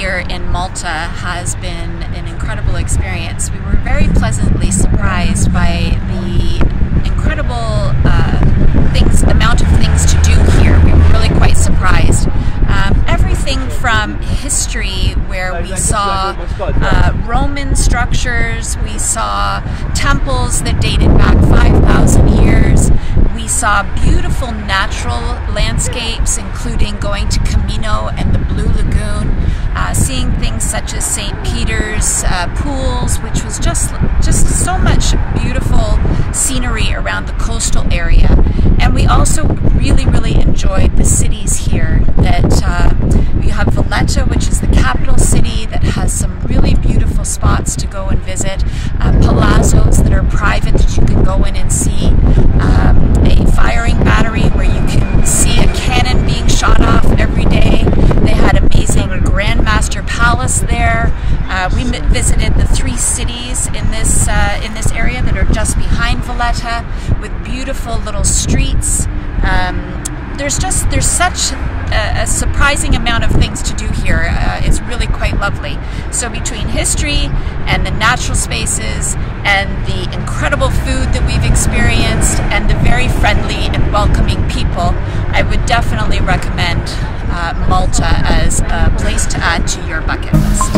here in Malta has been an incredible experience. We were very pleasantly surprised by the incredible uh, things, amount of things to do here. We were really quite surprised. Um, everything from history, where we saw uh, Roman structures, we saw temples that dated back 5,000 years, we saw beautiful natural landscapes, including going to Comino and the Blue Lagoon, uh, seeing things such as St. Peter's uh, pools, which was just just so much beautiful scenery around the coastal area. And we also really, really enjoyed the cities here. That uh, we have Valletta, which is the capital city, that has some really beautiful spots to go and visit. Uh, palazzos that are private that you can go in and see. There. Uh, we visited the three cities in this uh, in this area that are just behind Valletta, with beautiful little streets. Um, there's just there's such a, a, surprising amount of things to do here. Uh, it's really quite lovely. So between history and the natural spaces and the incredible food that we've experienced and the very friendly and welcoming people, I would definitely recommend uh, Malta as a place to add to your bucket list.